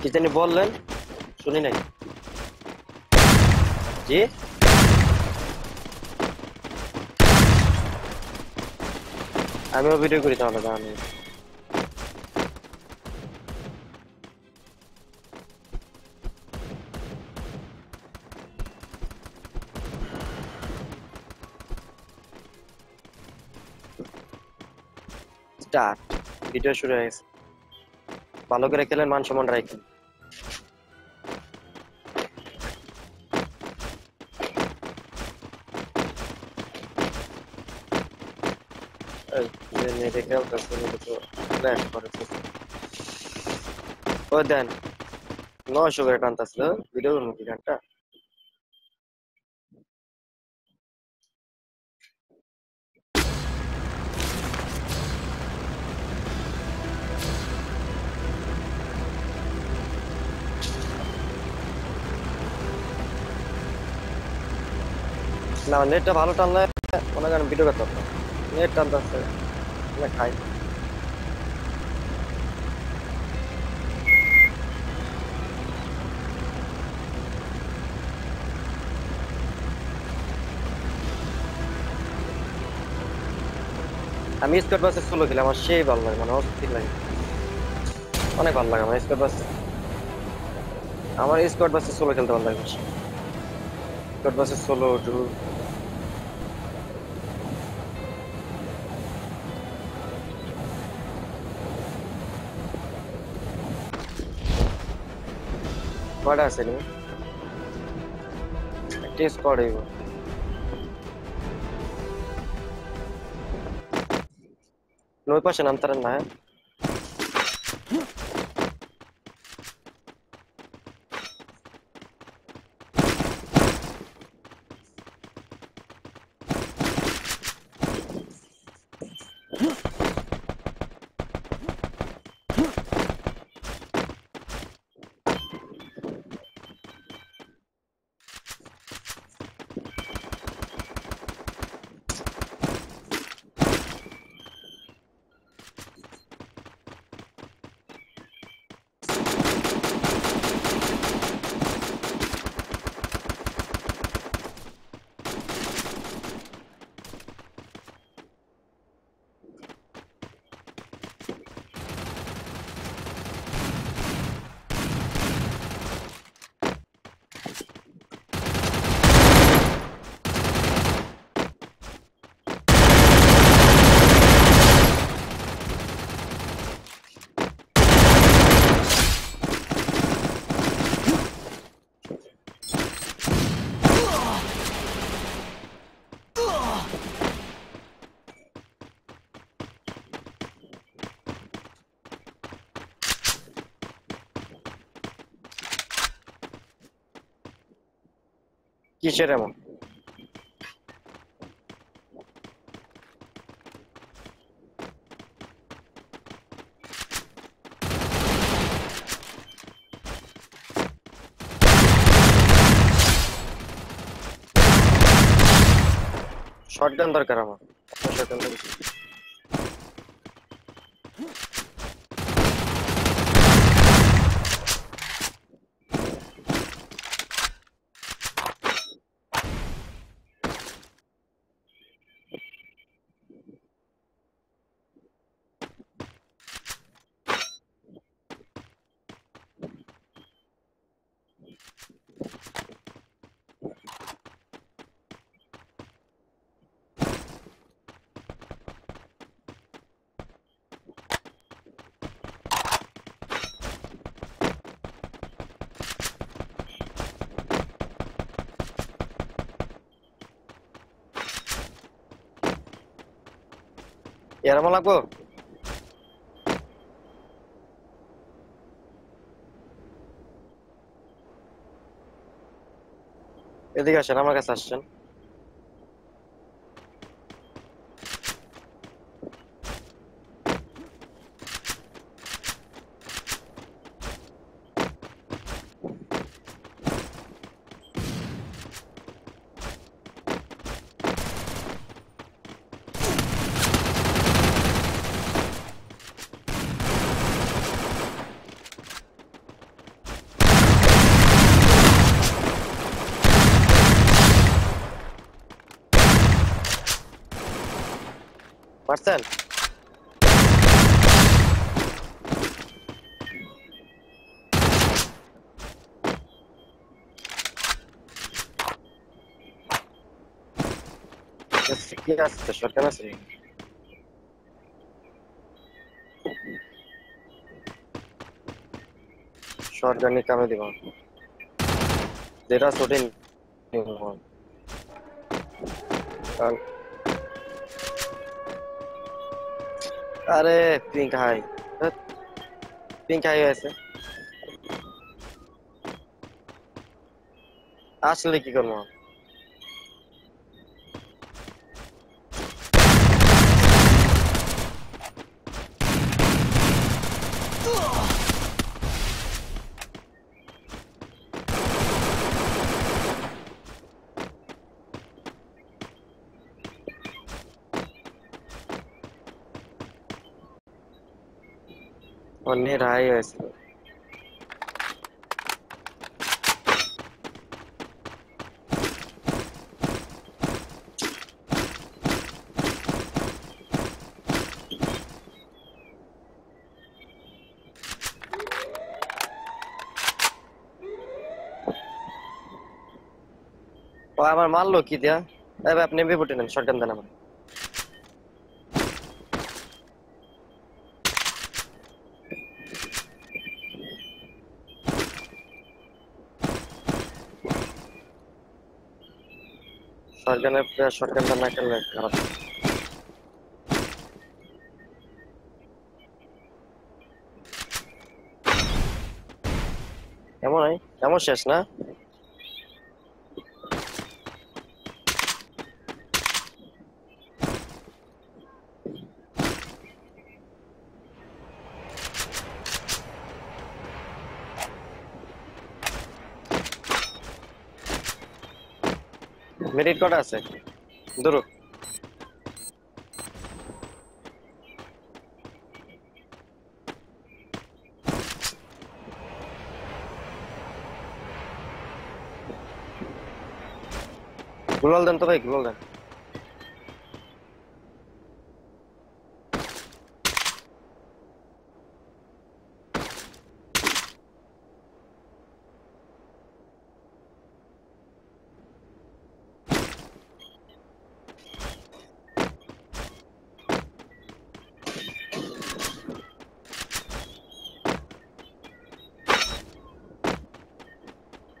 কি জানি বললেন? শুনি নাই। জি? আমিও ভিডিও করি তাহলে জানি স্টার্ট ভিডিও শুরু হয়ে গেছে। ভালো করে খেলেন, মান সম্মান রাখেন। নেটে খেলতেছে ল্যাগ করেছে। ও দেন নশো করে টানতেছিল ভিডিও ঘণ্টা না, নেটটা ভালো টানলে মনে করেন ভিডিও করতে পারতাম নেট টানতেছে না খাই। আমি স্কট বাসে সোলো খেলে, আমার সেই ভালো লাগে মানে অস্থির লাগে। অনেক ভালো লাগে আমার স্কট বাস আমার স্কট বাসে সোলো খেলতে ভালো লাগে স্কট বাসে সোলো টু बड़ा से नहीं। पड़ेगा नोपाशन अंतर है। কিসের এমন? শর্টগান দরকার আমার। শর্টগান দরকার। এরম লাগবো এদিকে আসেন আমার কাছে আসছেন Marcel. كده استشار كمان سريع शॉर्ट करने का मैं दिमाग तेरा सोटिंग আরে পিঙ্ক হাই পিঙ্ক হাই হয়েছে। আসলে কি করব? অনেক হাই হয়েছে ও আমার মারলো কি দিয়া এবার আপনি এমবি ফুটে নেন শটগান দেন আমার শটগানের শটগানটা না খেললে খারাপ। এমন এমন শেষ না? মেরিট কটা আছে? ধরো। গুলাল দেন তো ভাই গুলাল দেন।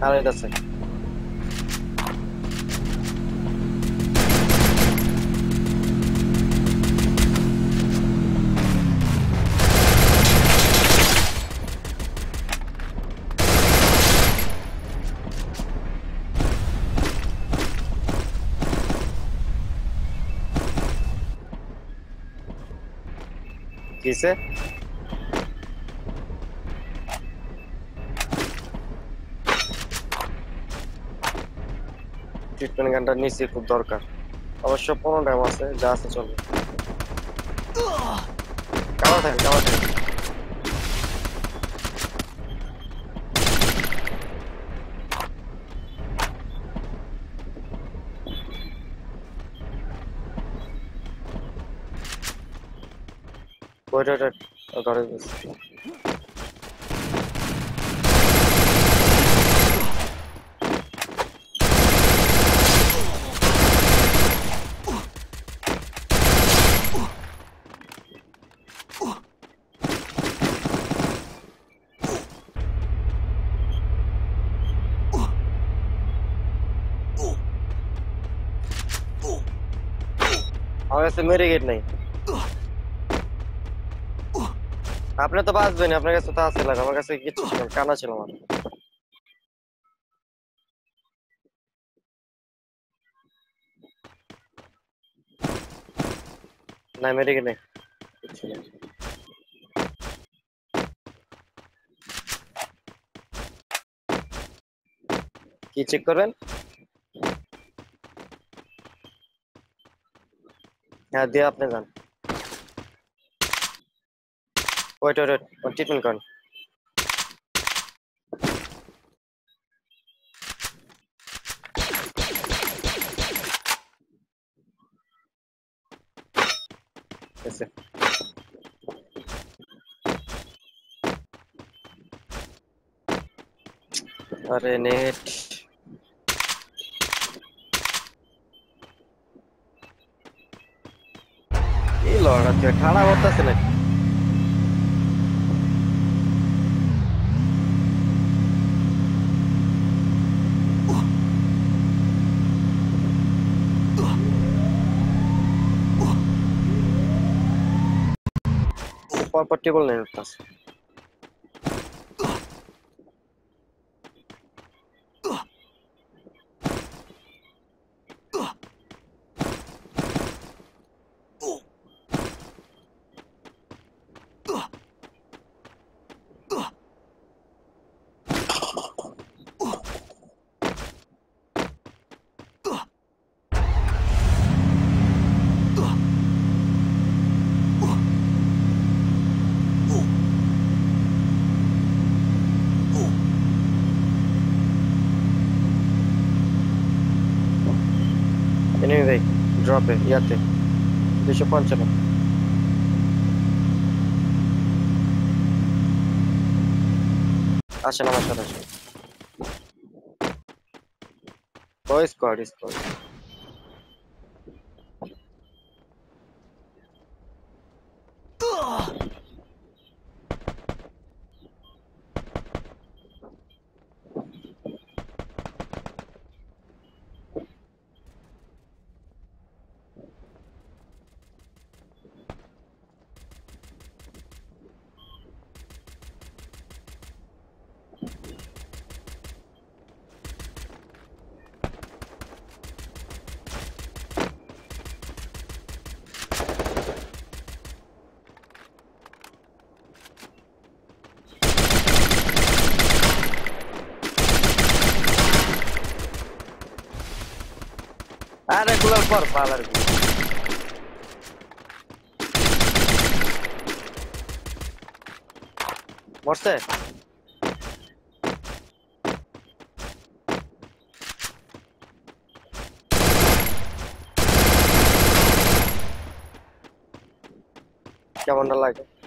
How many does it? किसे ট্রিটমেন্ট গানটা নিচে খুব দরকার অবশ্য পনেরো টাইম আছে যা আছে চলবে কামা থাকেন কামা থাকেন ওইটা ওইটা ঘরে গেছে আমার কাছে মেরিগেট নাই আপনি তো বাঁচবেন আপনার কাছে তো আছে লাগে আমার কাছে কিছু ছিল না, কানা ছিল আমার না মেরিগেট নেই কিচ্ছু নেই। কি চেক করবেন यहाँ दिया आपने gun wait wait wait treatment gun ऐसे। अरे नेट। কি লড়াচ্ছে ঠাড়া করতেছে নাকি? পরপর টেবল নেই উঠতেছে। aproape, iată. Deci e panceră. Așa l-am așa, așa. Păi, scoari, scoari. Super power group. What's that? क्या बंडल लाके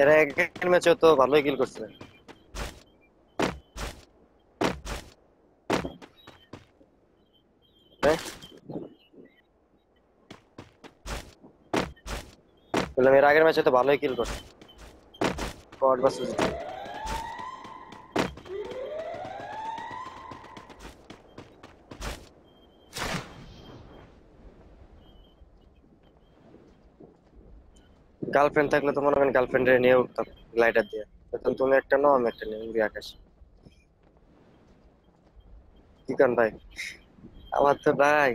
এরা এক ম্যাচে তো ভালোই কিল করছে। হ্যাঁ? বললাম এর আগের ম্যাচে তো ভালোই কিল করছে। গার্লফ্রেন্ড থাকলে তো মনে করেন গার্লফ্রেন্ডের নিয়ে উঠতাম গ্লাইডার দিয়ে। এখন তুমি একটা নাও, আমি একটা নিয়ে উড়ি আকাশ। কি কান ভাই? আমার তো ভাই,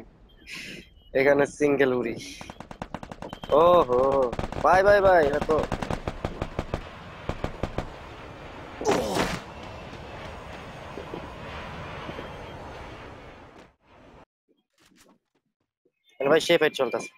এখানে সিঙ্গেল উড়ি। ও হো ভাই ভাই ভাই এটা তো। এখানে ভাই সে ফাইট চলতেছে।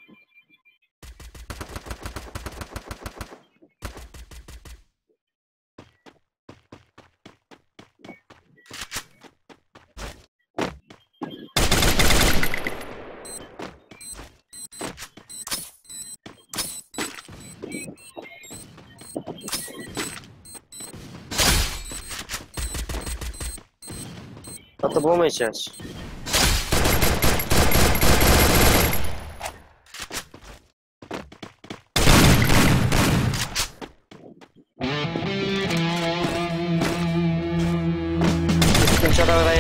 তত বোমে শেষ স্ক্রিনশট হবে ভাই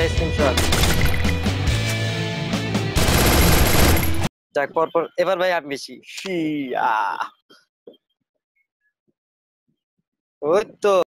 যাক পর পর এবার ভাই আমি বেশি শিয়া ওই তো